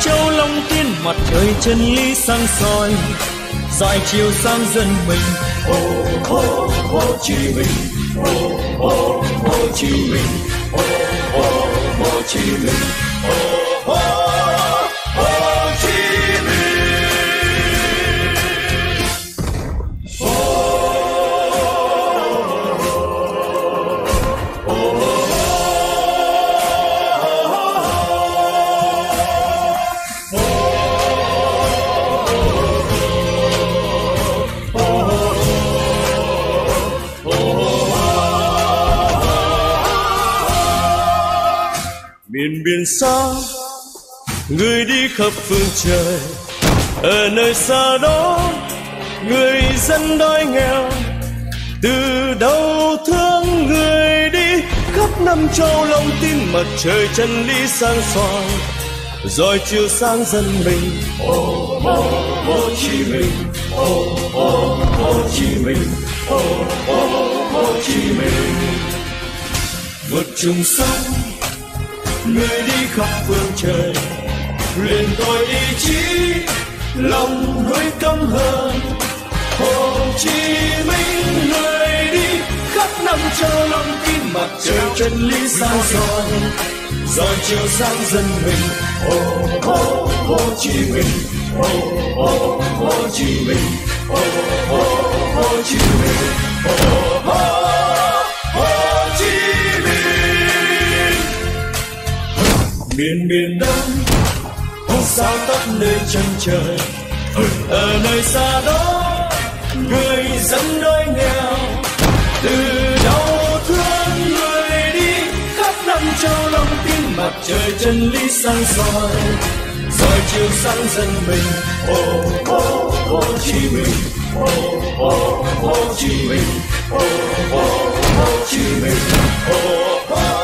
châu long tiên, mặt trời chân lý sáng soi. Dọi chiều sang dân mình. Hồ hồ hồ chí minh. Hồ hồ hồ chí minh. Hồ hồ hồ chí minh. Hồ hồ miền biển xa, người đi khắp phương trời. Ở nơi xa đó, người dân đói nghèo. Từ đâu thương người đi, khắp năm châu lòng tin mặt trời chân lý sáng soi rồi chiều sáng dân mình, ô ô hồ chí minh. Ô ô hồ chí minh. Ô ô hồ chí minh. Vượt trùng sông người đi khắp phương trời. Luyện tôi ý chí, lòng núi căm hờn hồ chí minh người đi khắp năm châu lòng tin mặt trời chân lý sáng soi rồi chiều sáng dân mình, hồ hồ hồ chí minh. Hồ hồ hồ chí minh. Hồ hồ hồ chí minh. Hồ hồ. Miền miền đông không sao tắt nơi chân trời. Ở nơi xa đó, người dân đói nghèo. Từ đau thương người đi, khắp năm châu lòng tin mặt trời chân lý sáng soi. Soi chiều sáng dân mình, ô ô hồ chí minh ô ô hồ chí minh ô ô hồ chí minh ô ô.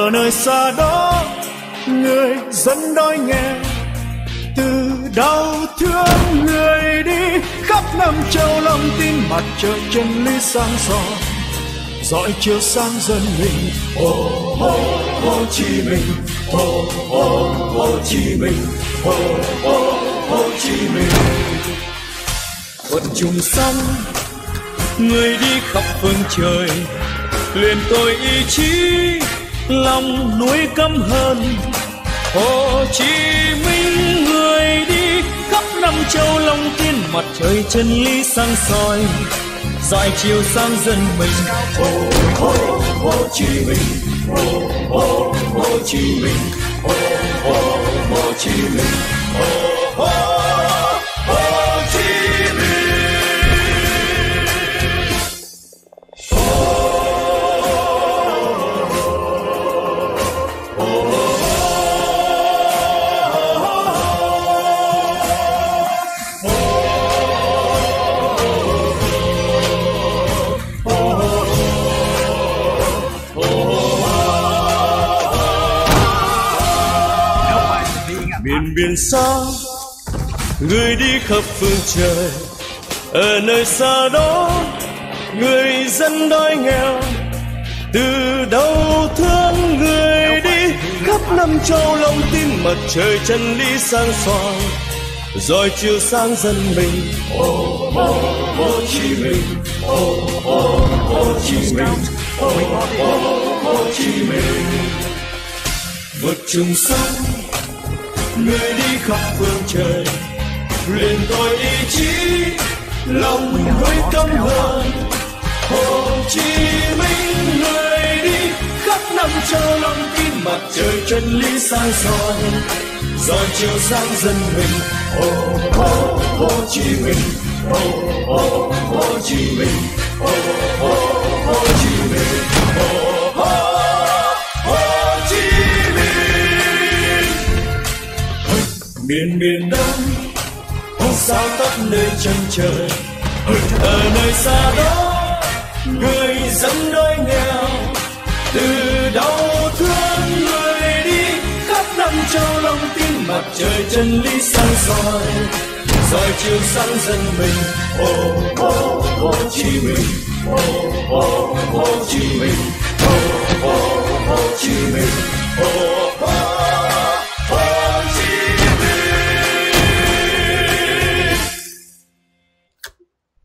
Ở nơi xa đó người dân đói nghèo từ đau thương người đi khắp năm châu lòng tin mặt trời chân lý sáng soi dõi chiếu sáng dân mình Hồ Hồ Hồ Chí Minh, Hồ Hồ Hồ Chí Minh, Hồ Hồ Hồ Chí Minh. quân chung xanh người đi khắp phương trời liền tôi ý chí lòng núi căm hờn hồ chí minh người đi khắp năm châu long tiên mặt trời chân lý sáng soi dọi chiều sang dân mình. Hồ Hồ Hồ Chí Minh, Hồ Hồ Hồ Chí Minh, Hồ Hồ Hồ Chí Minh, Hồ Hồ. Khắp phương trời. Ở nơi xa đó người dân đói nghèo. Từ đâu thương người đi khắp năm châu lòng tin mặt trời chân lý sang soi. Rồi chiều sáng dân mình ô ô ô Chí Minh, ô ô ô Chí Minh, ô ô ô Chí Minh. vượt trùng sông người đi khắp phương trời luyện tôi ý chí lòng núi căm hờn hồ chí minh người đi khắp năm châu lòng tin mặt trời chân lý sáng soi. Rồi chiều sáng dân mình ô ô hồ chí minh. Ô ô hồ chí minh. Ô ô hồ chí minh. Ô ô hồ chí minh. Miền miền đông ông sao tắt nơi chân trời. Ở nơi xa đó, người dân đói nghèo. Từ đau thương người đi, khắp năm châu lòng tin mặt trời chân lý sáng soi. Soi chiếu sáng dân mình, ô ô hồ chí minh ô ô hồ chí minh ô ô hồ chí minh ô.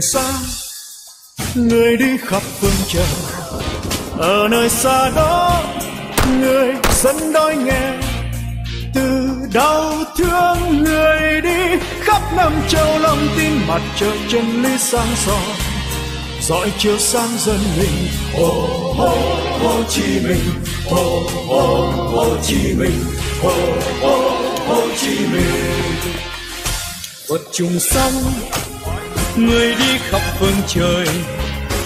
Xa, người đi khắp phương trời. Ở nơi xa đó, người dân đói nghèo. Từ đau thương người đi khắp năm châu lòng tin mặt trời chân lý sáng soi dõi chiếu sáng dân mình Hồ Hồ Hồ Chí Minh, Hồ Hồ Hồ Chí Minh, Hồ Hồ Hồ Chí Minh. vượt chung sông người đi khắp phương trời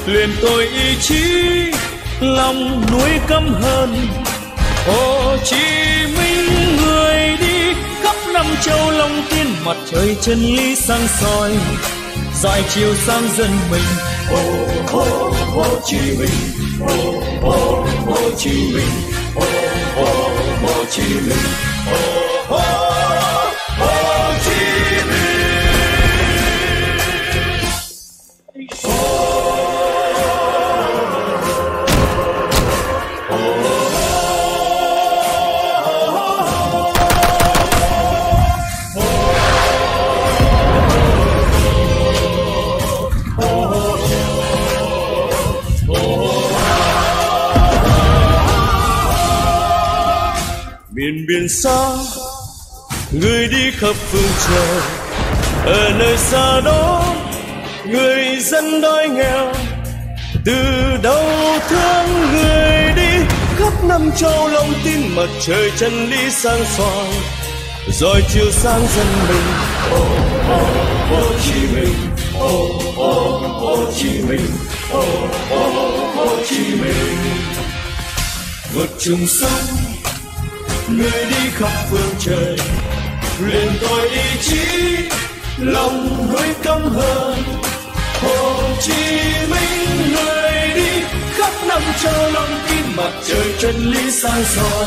liền tôi ý chí lòng núi căm hơn. Hồ Chí Minh người đi khắp năm châu long tiên mặt trời chân lý sáng soi. Dọi chiều sang dân mình Hồ Hồ Hồ Chí Minh, Hồ Hồ Hồ Chí Minh, Hồ Hồ Hồ Chí Minh, Hồ Hồ. Phương trời. Ở nơi xa đó người dân đói nghèo. Từ đâu thương người đi khắp năm châu lòng tin mặt trời chân lý sáng soi rồi chiều sáng dân mình Hồ Chí Minh, Hồ ô Hồ Chí Minh, Hồ ô Hồ Chí Minh. vượt trùng sông người đi khắp phương trời luyện tôi ý chí lòng núi căm hờn. Hồ chí minh người đi khắp năm châu lòng tin mặt trời chân lý sáng soi.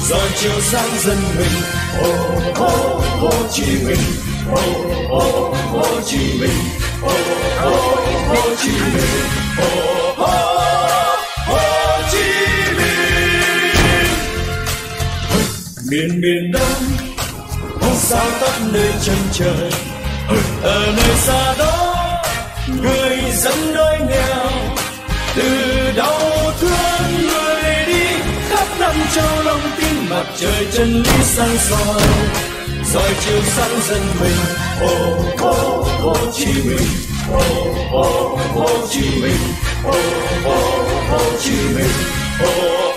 Soi chiếu sáng dân mình Hồ Hồ Hồ Chí Minh, Hồ Hồ Hồ Chí Minh, Hồ Hồ Hồ Chí Minh, Hồ Hồ Hồ Chí Minh. miền miền đông sao tắt nơi chân trời? Ở nơi xa đó người dân đói nghèo. Từ đau thương người đi khắp năm châu lòng tin mặt trời chân lý sáng soi. Soi chiếu sáng dân mình ô ô Hồ Chí Minh, ô ô Hồ Chí Minh, ô ô Hồ Chí Minh, ô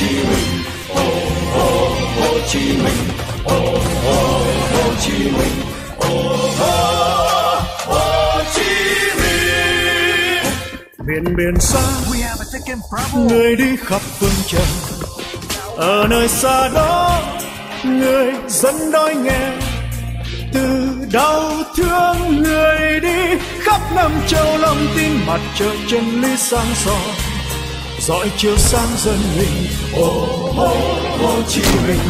Chí Minh, Hồ Hồ Hồ Chí Minh, Hồ Hồ Hồ Chí Minh, Hồ Hồ Hồ Chí Minh. miền biển xa người đi khắp phương trời ở nơi xa đó người dân đói nghèo từ đau thương người đi khắp năm châu lòng tin mặt trời chân lý sáng soi dõi chiếu sáng dân mình Hồ Hồ Chí Minh.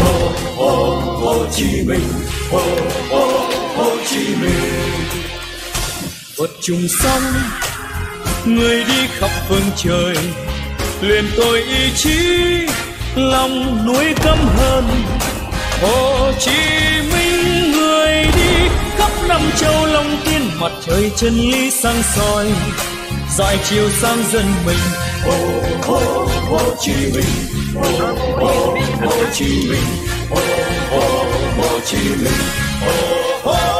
Hồ Hồ Hồ Chí Minh. Hồ Hồ Hồ Chí Minh. Vượt trùng sông người đi khắp phương trời. Luyện tôi ý chí, lòng núi căm hơn. Hồ Chí Minh, người đi khắp năm châu long tiên, mặt trời chân lý sáng soi. Dọi chiều sang dân mình Hồ Hồ Hồ Chí Minh Hồ Hồ Hồ Chí Minh Hồ Hồ Hồ Chí Minh Hồ Hồ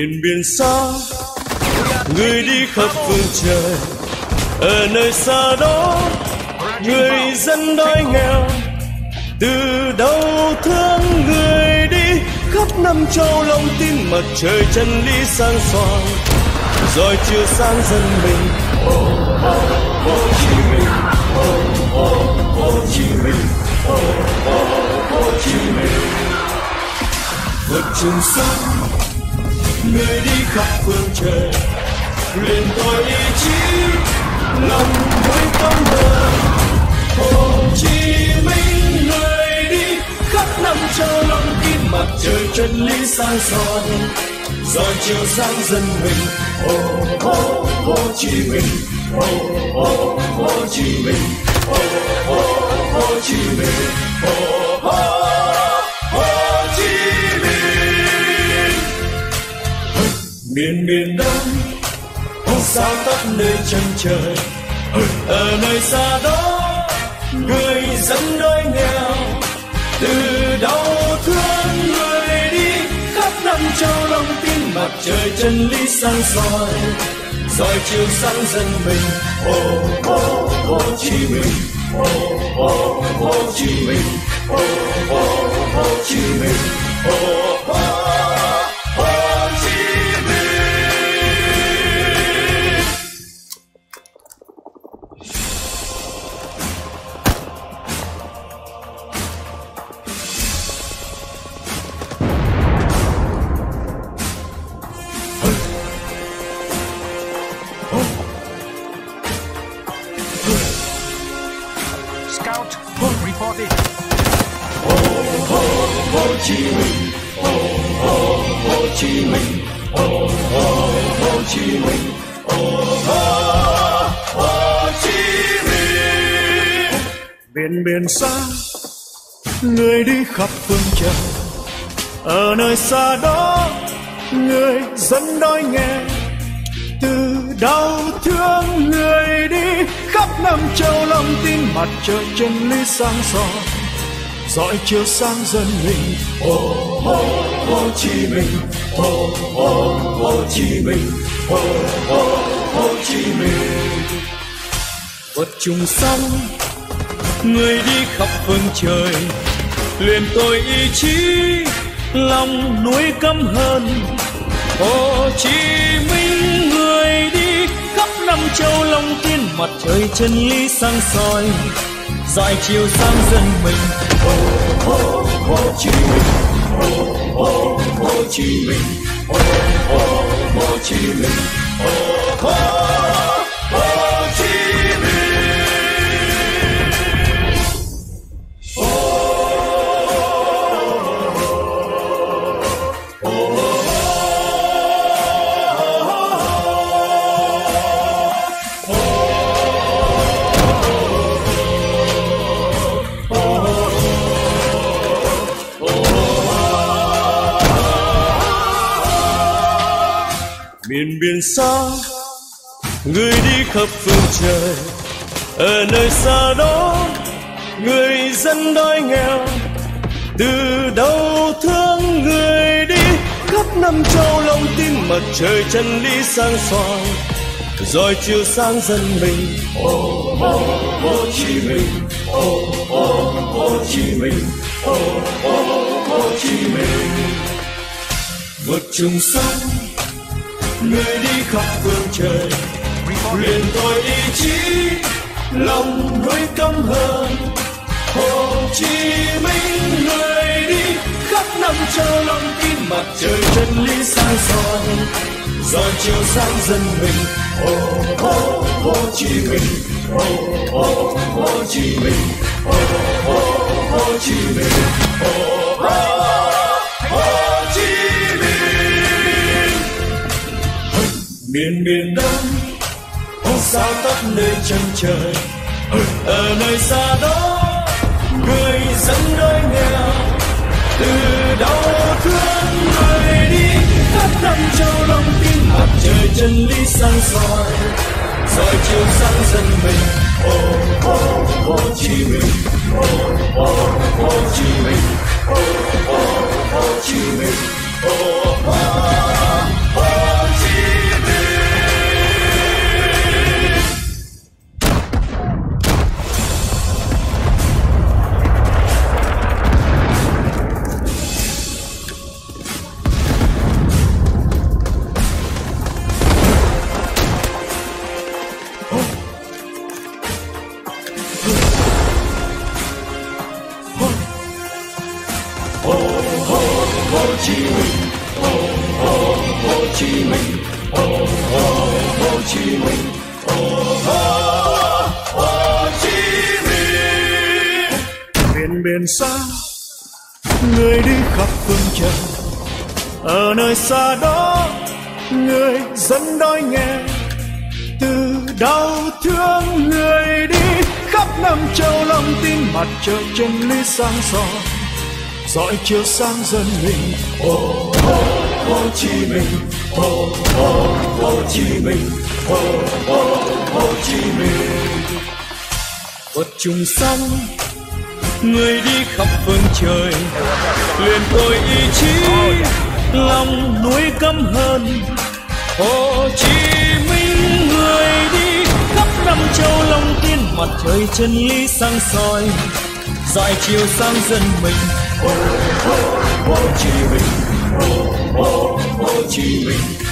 miền biển xa. Người đi khắp phương trời ở nơi xa đó người dân đói nghèo. Từ đau thương người đi khắp năm châu lòng tin mặt trời chân lý sáng soi rồi chiếu sáng dân mình. Hồ Chí Minh oh, oh, Hồ Chí Minh oh, oh, Hồ Chí Minh vượt trường sông người đi khắp phương trời. Luyện tôi ý chí, lòng với tâm hồn Hồ Chí Minh người đi khắp năm châu lòng kim mặt trời chân lý sáng soi rồi chiều sáng dân mình, Hồ Hồ Hồ Chí Minh. Hồ Hồ Hồ Chí Minh. Hồ Hồ Hồ Chí Minh. Hồ Hồ. Miền miền đông sao tắt nơi chân trời, ở nơi xa đó, người dân đói nghèo, từ đau thương người đi, khắp năm châu lòng tin mặt trời chân lý sáng soi. Soi chiếu sáng dân mình Hồ Hồ Hồ Chí Minh Hồ Hồ Hồ Chí Minh Hồ Hồ Hồ Chí Minh ô Hồ Chí Minh ô Hồ Hồ Chí Minh. Biển biển xa, người đi khắp phương trời. Ở nơi xa đó, người dân đói nghèo từ đau thương người đi khắp năm châu lòng tin mặt trời chân lý sáng soi dõi chiếu sáng dân mình. Hồ Hồ Hồ Chí Minh. Hồ Hồ Hồ Chí Minh. Hồ Hồ Hồ Chí Minh Vật trùng sông người đi khắp phương trời luyện tôi ý chí lòng núi căm hơn Hồ Chí Minh người đi khắp năm châu lòng tiên mặt trời chân lý sáng soi dọi chiều sang dân mình Hồ Hồ Hồ Chí Minh Hồ Hồ Hồ Chí Minh Hồ Hồ Hồ Chí Minh Hồ Hồ miền biển xa. Người đi khắp phương trời, ở nơi xa đó, người dân đói nghèo. Từ đâu thương người đi, khắp năm châu lòng tin mặt trời chân lý sáng soi rồi chiều sáng dân mình, ô ô hồ chí minh. Ô ô hồ chí minh. Ô ô hồ chí minh. Vượt trùng sông người đi khắp phương trời luyện tôi ý chí, lòng nuối căm hờn hồ chí minh, người đi khắp năm châu lòng tin mặt trời chân lý sáng soi. Rồi chiều sáng dân mình ô ô hồ chí minh. Ô ô hồ chí minh. Ô ô hồ chí minh. Ô ô hồ miền miền đông. Ông sao tắt nơi chân trời, ở nơi xa đó, người dân đói nghèo từ đau thương người đi. Khắp năm châu lòng tin mặt trời chân lý sáng soi soi chiều sáng dân mình. Ô ô hồ chí minh. Ô ô hồ chí minh. Ô ô hồ chí minh. Ô ở nơi xa đó người dân đói nghèo từ đau thương người đi khắp năm châu lòng tin mặt trời chân lý sáng soi dõi chiếu sáng dân mình Ô ô Hồ Chí Minh, ô ô Hồ Chí Minh, ô ô Hồ Chí Minh. vượt trùng sống người đi khắp phương trời. Liền tôi ý chí lòng núi căm hờn hồ chí minh người đi khắp năm châu long tiên mặt trời chân lý sáng soi. Dọi chiều sang dân mình Hồ Chí Minh, Hồ Chí Minh,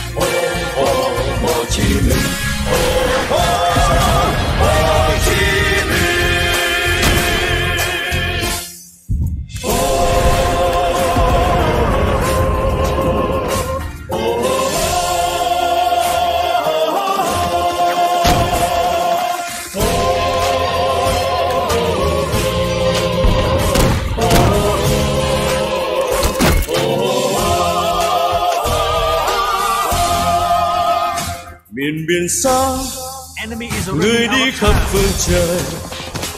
trời.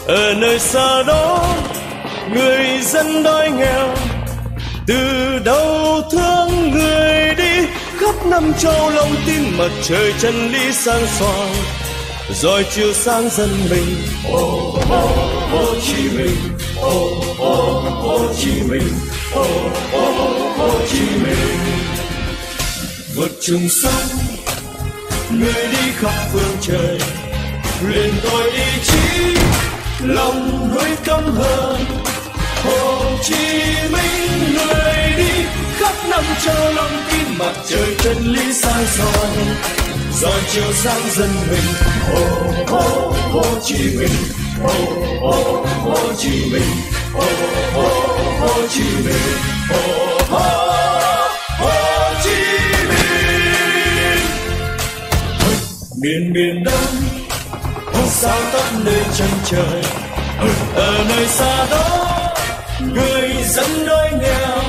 Ở nơi xa đó người dân đói nghèo. Từ đâu thương người đi khắp năm châu lòng tin mặt trời chân lý sáng soi rồi chiều sáng dân mình. Ô ô Hồ Chí Minh, ô ô Hồ Chí Minh, ô ô Hồ Chí Minh. vượt trùng sông người đi khắp phương trời luyện tôi ý chí lòng nuối căm hờn. Hồ chí minh người đi khắp năm châu lòng tin mặt trời chân lý sáng soi rồi chiều sáng dân mình Hồ Hồ Hồ Chí Minh, Hồ Hồ Hồ Chí Minh, hồ hồ Hồ Chí Minh, hồ Hồ Chí Minh. miền miền đông sao tóc nơi chân trời? Ở nơi xa đó người dân đói nghèo.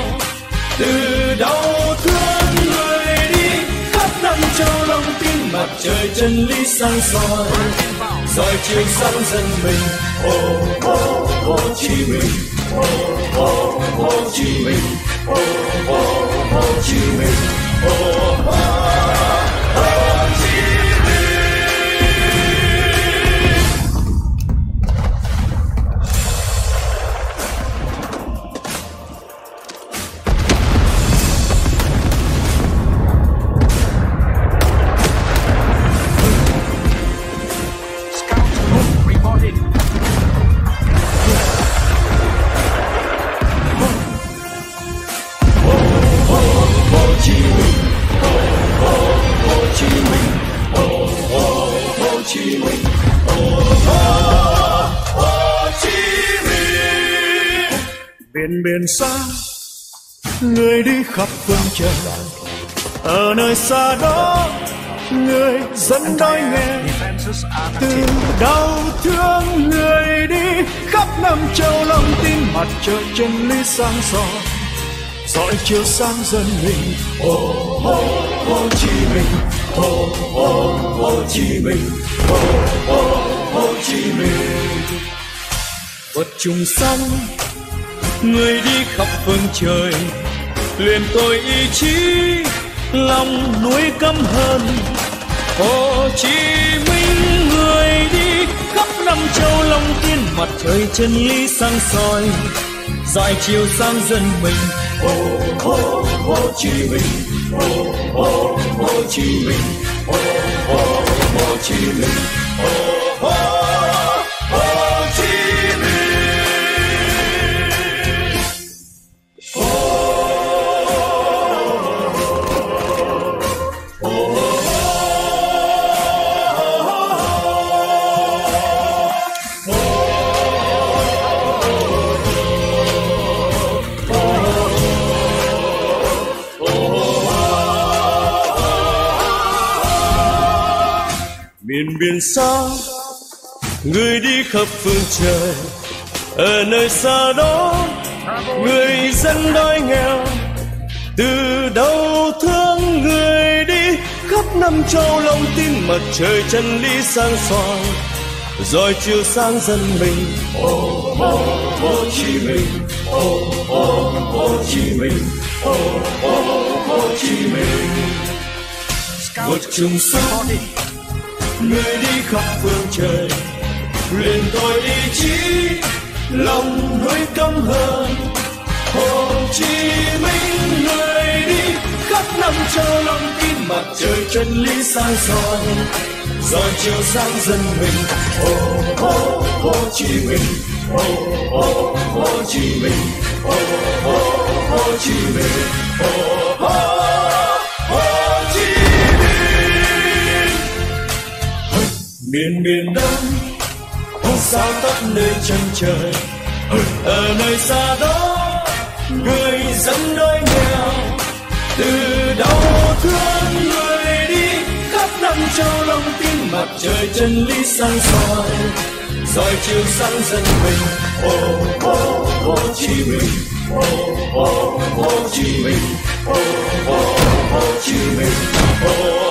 Từ đau thương người đi khắp năm châu lòng tin mặt trời chân lý sáng soi. Soi chiều sáng dân mình Ô ô Hồ Chí Minh, ô ô Hồ Chí Minh, ô ô Hồ Chí Minh, ô ô Hồ Chí Minh. Khắp phương trời. Ở nơi xa đó người dẫn đói nghèo Defenses are từ đau thương người đi khắp năm châu lòng tin mặt trời chân lý sáng soi. Dõi chiếu sáng dân mình. Hồ Hồ Hồ Chí Minh. Hồ Hồ Hồ Chí Minh. Hồ Hồ Hồ Chí Minh. Vật trùng sông người đi khắp phương trời liền tôi ý chí, lòng núi căm hờn. Hồ Chí Minh người đi khắp năm châu long tiên mặt trời chân lý sáng soi. Dọi chiếu sang dân mình. Hồ Hồ Hồ Chí Minh. Hồ Hồ Hồ Chí Minh. Hồ Hồ Hồ Chí Minh. Hồ Hồ. Biển xa. Người đi khắp phương trời ở nơi xa đó người dân đói nghèo. Từ đau thương người đi khắp năm châu lòng tin mặt trời chân lý sáng soi. Rồi chiếu sáng dân mình Hồ Hồ Hồ Chí Minh Hồ Hồ Hồ Chí Minh Hồ Hồ Hồ Chí Minh một sáng reporting người đi khắp phương trời. Luyện tôi ý chí, lòng núi căm hờn hồ chí minh người đi khắp năm châu lòng tin mặt trời chân lý sáng soi. Rồi chiều sáng dân mình, Hồ Hồ Hồ Chí Minh. Hồ Hồ Hồ Chí Minh. Hồ Hồ Hồ Chí Minh. Hồ Hồ. Miền miền đông. Không sao tắt nơi chân trời, ở nơi xa đó, người dân đói nghèo. Từ đau thương người đi, khắp năm châu lòng tin mặt trời chân lý sáng soi. Soi chiếu sáng dân mình, ô ô Hồ Chí Minh ô ô Hồ Chí Minh ô ô Hồ Chí Minh ô